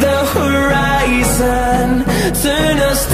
the horizon. Turn us